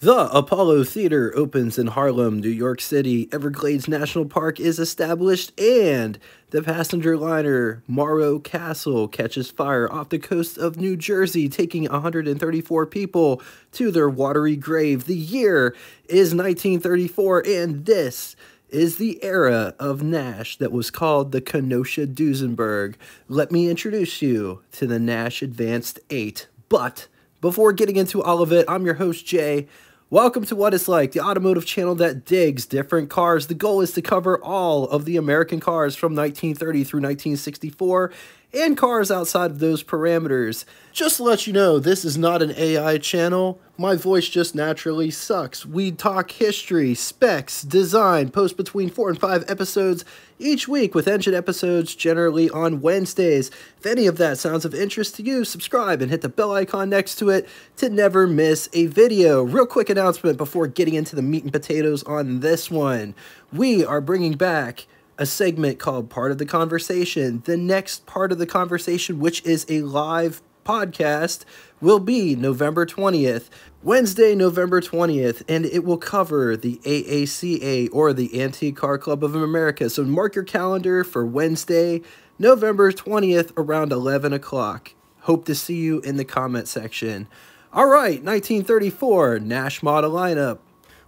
The Apollo Theater opens in Harlem, New York City. Everglades National Park is established, and the passenger liner Morro Castle catches fire off the coast of New Jersey, taking 134 people to their watery grave. The year is 1934, and this is the era of Nash that was called the Kenosha Duesenberg. Let me introduce you to the Nash Advanced 8. But before getting into all of it, I'm your host, Jay. Welcome to What It's Like, the automotive channel that digs different cars. The goal is to cover all of the American cars from 1930 through 1964 and cars outside of those parameters. Just to let you know, this is not an AI channel. My voice just naturally sucks. We talk history, specs, design, post between four and five episodes each week with engine episodes generally on Wednesdays. If any of that sounds of interest to you, subscribe and hit the bell icon next to it to never miss a video. Real quick announcement before getting into the meat and potatoes on this one. We are bringing back a segment called Part of the Conversation. The next part of the conversation, which is a live podcast, will be November 20th, Wednesday, November 20th, and it will cover the AACA or the Antique Car Club of America. So mark your calendar for Wednesday, November 20th around 11 o'clock. Hope to see you in the comment section. All right, 1934 Nash model lineup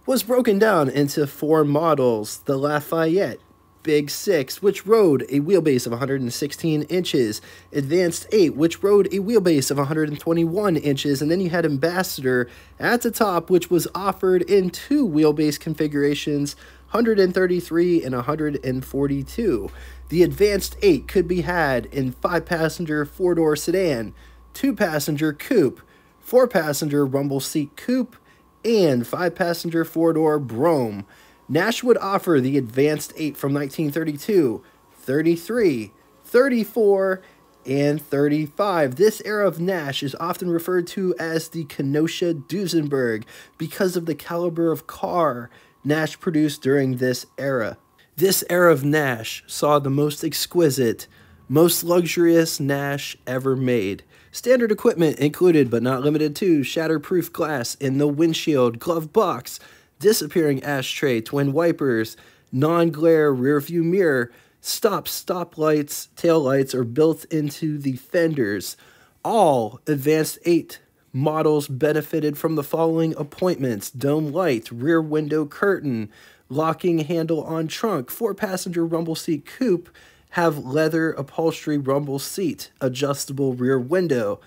was broken down into four models the Lafayette, Big 6, which rode a wheelbase of 116 inches, Advanced 8, which rode a wheelbase of 121 inches, and then you had Ambassador at the top, which was offered in two wheelbase configurations, 133 and 142. The Advanced 8 could be had in 5-passenger 4-door sedan, 2-passenger coupe, 4-passenger rumble seat coupe, and 5-passenger 4-door Brougham. Nash would offer the Advanced 8 from 1932, 33, 34, and 35. This era of Nash is often referred to as the Kenosha Duesenberg because of the caliber of car Nash produced during this era. This era of Nash saw the most exquisite, most luxurious Nash ever made. Standard equipment included but not limited to shatterproof glass in the windshield, glove box, disappearing ashtray, twin wipers, non-glare rearview mirror, stop stop lights, tail lights are built into the fenders. All Advanced 8 models benefited from the following appointments. Dome light, rear window curtain, locking handle on trunk, four-passenger rumble seat coupe, have leather upholstery rumble seat, adjustable rear window.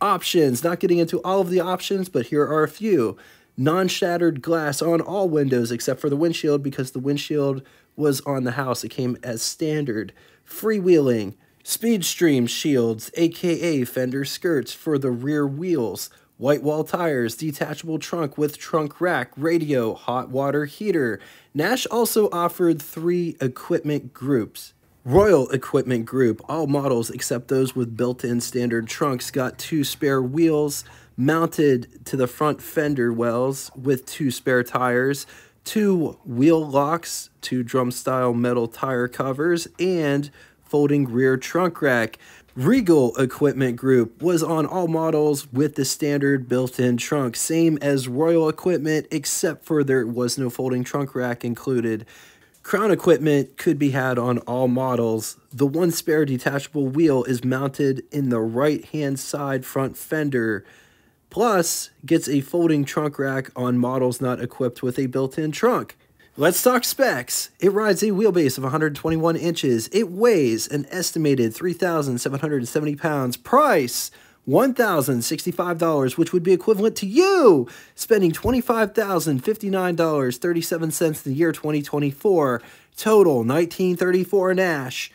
Options, not getting into all of the options, but here are a few non-shattered glass on all windows except for the windshield because the windshield was on the house. It came as standard. Freewheeling, speed stream shields, aka fender skirts for the rear wheels, white wall tires, detachable trunk with trunk rack, radio, hot water heater. Nash also offered three equipment groups. Royal Equipment Group, all models except those with built-in standard trunks got two spare wheels, mounted to the front fender wells with two spare tires, two wheel locks, two drum style metal tire covers, and folding rear trunk rack. Regal Equipment Group was on all models with the standard built-in trunk, same as Royal Equipment except for there was no folding trunk rack included. Crown equipment could be had on all models. The one spare detachable wheel is mounted in the right hand side front fender. Plus, gets a folding trunk rack on models not equipped with a built-in trunk. Let's talk specs. It rides a wheelbase of 121 inches. It weighs an estimated 3,770 pounds. Price, $1,065, which would be equivalent to you spending $25,059.37 in the year 2024. Total, 1934 Nash.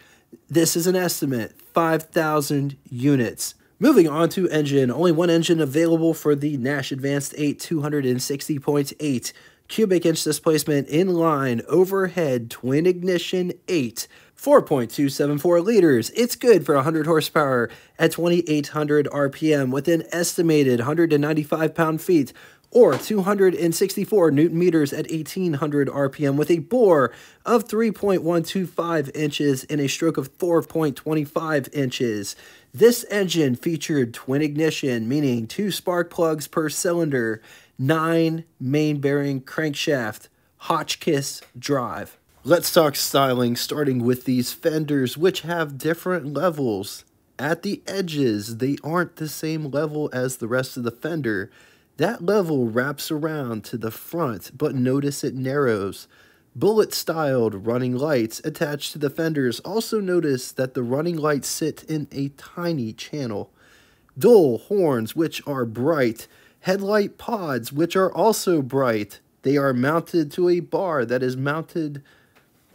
This is an estimate, 5,000 units. Moving on to engine, only one engine available for the Nash Advanced 8 260.8 cubic inch displacement inline overhead twin ignition 8 4.274 liters. It's good for 100 horsepower at 2800 RPM with an estimated 195 pound feet or 264 newton meters at 1800 RPM with a bore of 3.125 inches and a stroke of 4.25 inches. This engine featured twin ignition, meaning two spark plugs per cylinder. nine main bearing crankshaft Hotchkiss drive. Let's talk styling, starting with these fenders, which have different levels. At the edges, they aren't the same level as the rest of the fender. That level wraps around to the front, but notice it narrows. Bullet-styled running lights attached to the fenders. Also notice that the running lights sit in a tiny channel. Dull horns, which are bright. Headlight pods, which are also bright. They are mounted to a bar that is mounted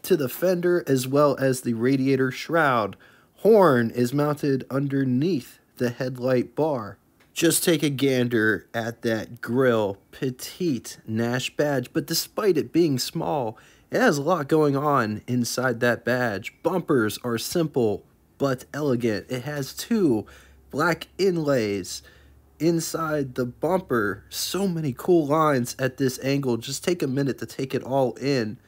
to the fender as well as the radiator shroud. Horn is mounted underneath the headlight bar. Just take a gander at that grill. Petite Nash badge, but despite it being small, it has a lot going on inside that badge. Bumpers are simple but elegant. It has two black inlays inside the bumper. So many cool lines at this angle. Just take a minute to take it all in.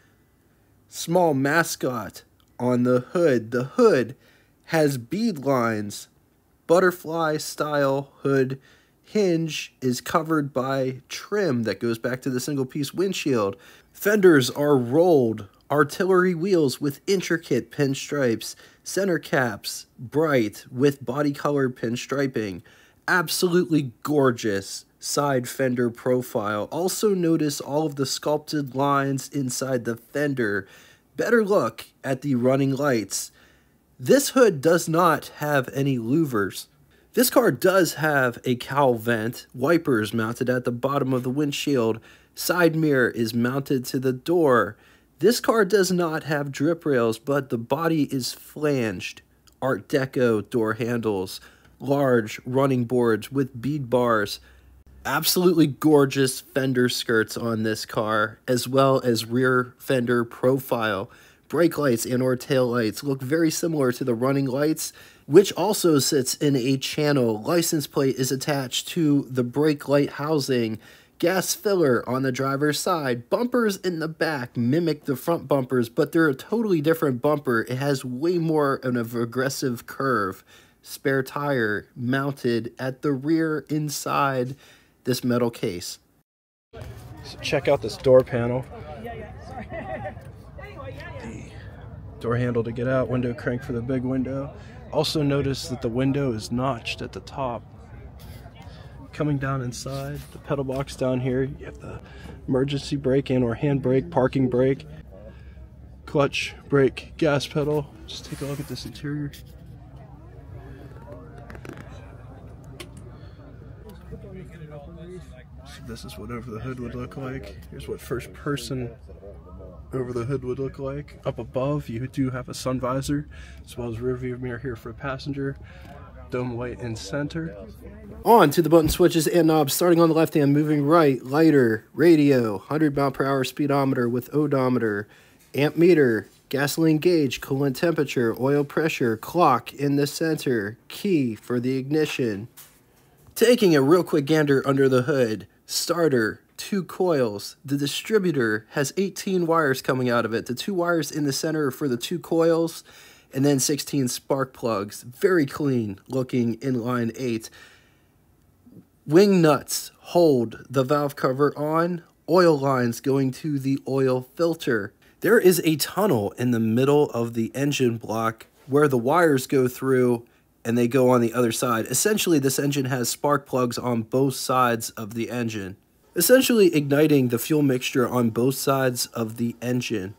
Small mascot on the hood. The hood has bead lines butterfly style hood hinge is covered by trim that goes back to the single piece windshield. Fenders are rolled artillery wheels with intricate pinstripes, center caps bright with body color pinstriping. Absolutely gorgeous side fender profile. Also notice all of the sculpted lines inside the fender. Better look at the running lights. This hood does not have any louvers. This car does have a cowl vent, wipers mounted at the bottom of the windshield, side mirror is mounted to the door. This car does not have drip rails, but the body is flanged. Art Deco door handles, large running boards with bead bars. Absolutely gorgeous fender skirts on this car, as well as rear fender profile. Brake lights and or tail lights look very similar to the running lights, which also sits in a channel. License plate is attached to the brake light housing. Gas filler on the driver's side. Bumpers in the back mimic the front bumpers, but they're a totally different bumper. It has way more of an aggressive curve. Spare tire mounted at the rear inside this metal case. So check out this door panel oh, door handle to get out, window crank for the big window. Also notice that the window is notched at the top. Coming down inside, the pedal box down here, you have the emergency brake and or hand brake, parking brake, clutch, brake, gas pedal. Just take a look at this interior. This is what over the hood would look like. Here's what first person over the hood would look like. Up above, you do have a sun visor, as well as rear view mirror here for a passenger. Dome light in center. On to the button switches and knobs, starting on the left hand, moving right, lighter, radio, 100 mile per hour speedometer with odometer, amp meter, gasoline gauge, coolant temperature, oil pressure, clock in the center, key for the ignition. Taking a real quick gander under the hood, starter, two coils. The distributor has 18 wires coming out of it. The two wires in the center are for the two coils, and then 16 spark plugs. Very clean looking inline 8. Wing nuts hold the valve cover on. Oil lines going to the oil filter. There is a tunnel in the middle of the engine block where the wires go through and they go on the other side. Essentially, this engine has spark plugs on both sides of the engine essentially igniting the fuel mixture on both sides of the engine.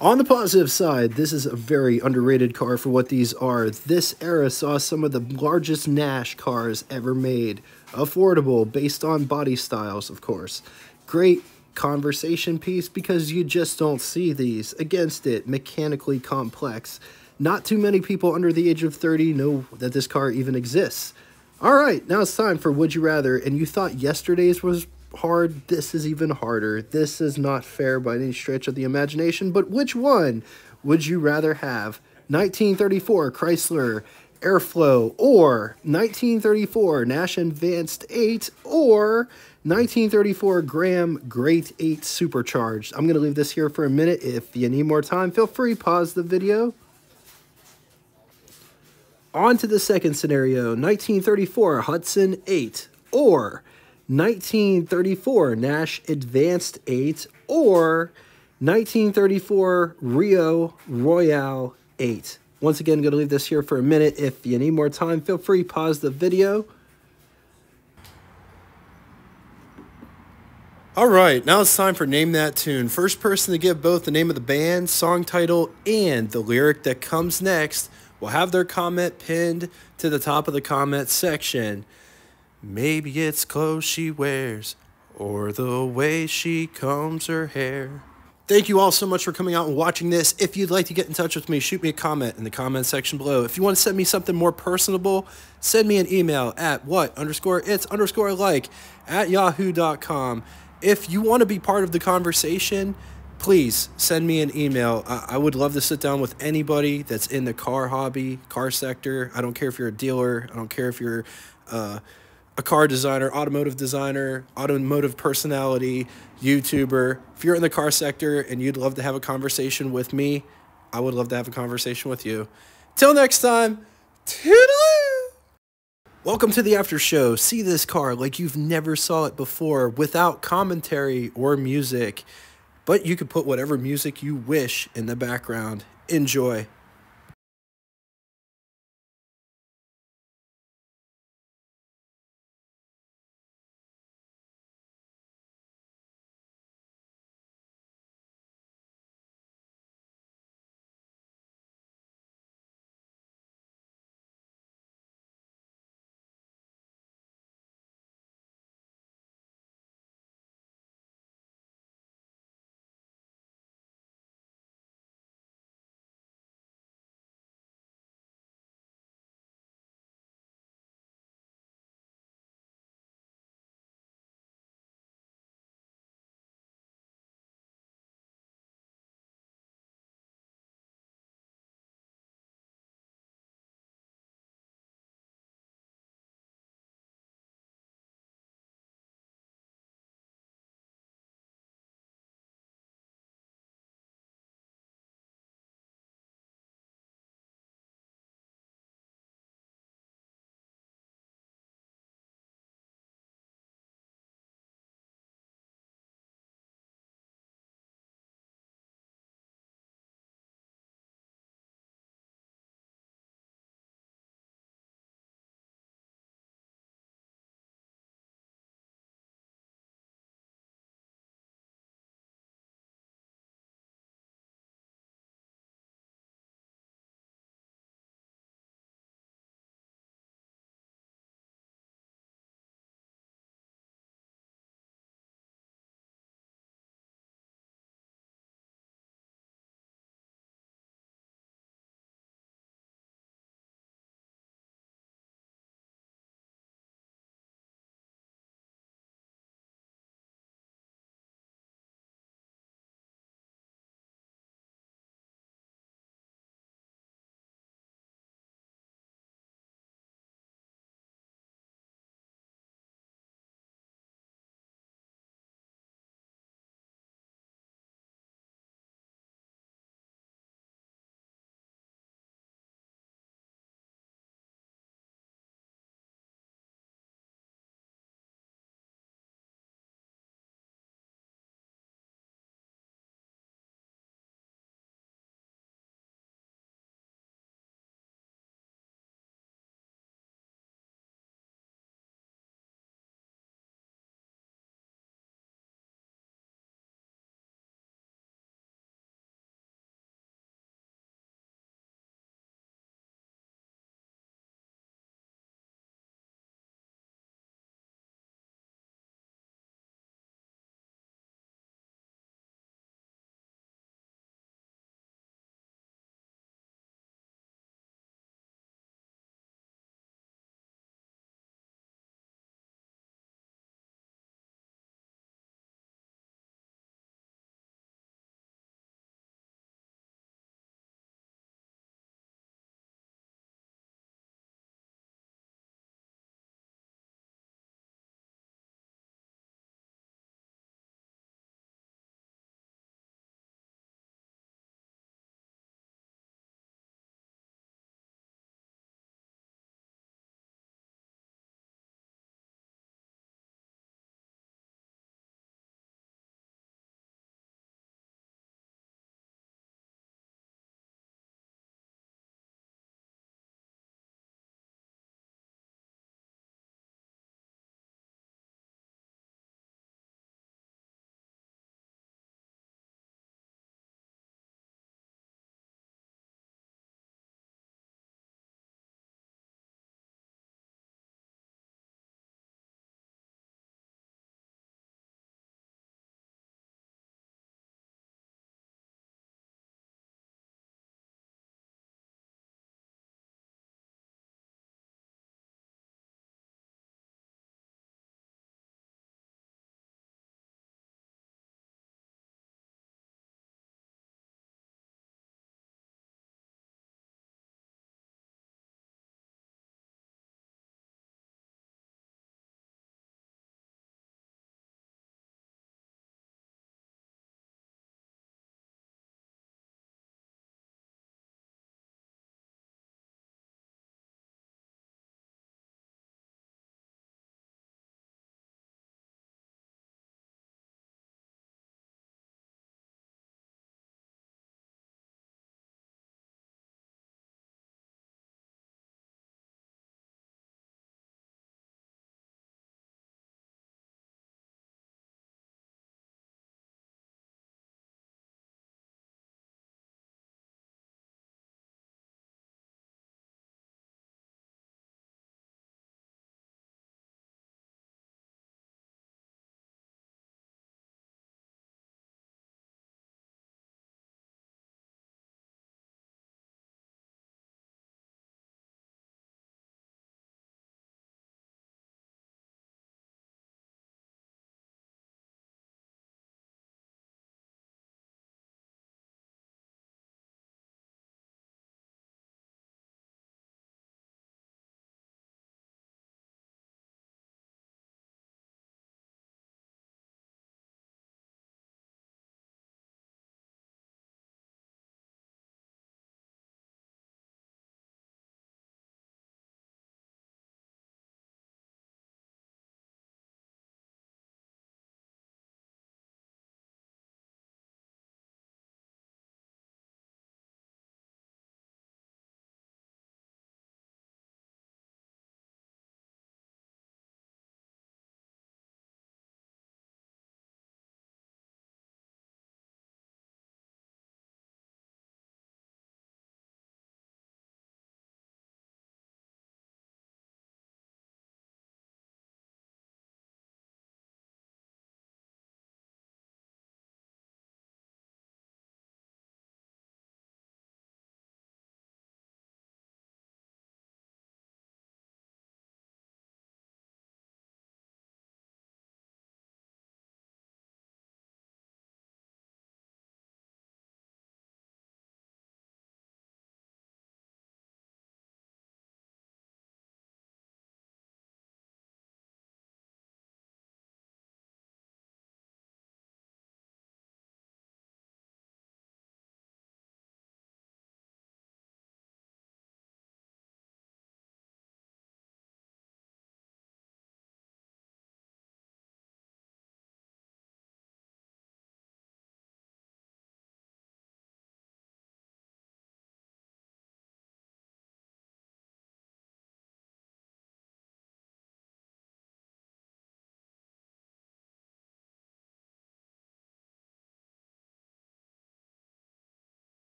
On the positive side, this is a very underrated car for what these are. This era saw some of the largest Nash cars ever made. Affordable, based on body styles, of course. Great conversation piece because you just don't see these. Against it, mechanically complex. Not too many people under the age of 30 know that this car even exists. Alright, now it's time for Would You Rather, and you thought yesterday's was hard. This is even harder. This is not fair by any stretch of the imagination, but which one would you rather have? 1934 Chrysler Airflow or 1934 Nash Advanced 8 or 1934 Graham Great 8 Supercharged. I'm going to leave this here for a minute. If you need more time, feel free, pause the video. On to the second scenario, 1934 Hudson 8 or 1934 Nash Advanced 8 or 1934 Reo Royale 8. Once again, I'm going to leave this here for a minute. If you need more time, feel free pause the video. All right, now it's time for Name That Tune. First person to give both the name of the band, song title, and the lyric that comes next will have their comment pinned to the top of the comment section. Maybe it's clothes she wears or the way she combs her hair. Thank you all so much for coming out and watching this. If you'd like to get in touch with me, shoot me a comment in the comment section below. If you want to send me something more personable, send me an email at what underscore it's underscore like at yahoo.com. If you want to be part of the conversation, please send me an email. I, would love to sit down with anybody that's in the car hobby, car sector. I don't care if you're a dealer. I don't care if you're uh, a car designer, automotive designer, automotive personality, YouTuber. If you're in the car sector and you'd love to have a conversation with me, I would love to have a conversation with you. Till next time, toodaloo! Welcome to the after show. See this car like you've never saw it before without commentary or music. But you can put whatever music you wish in the background. Enjoy.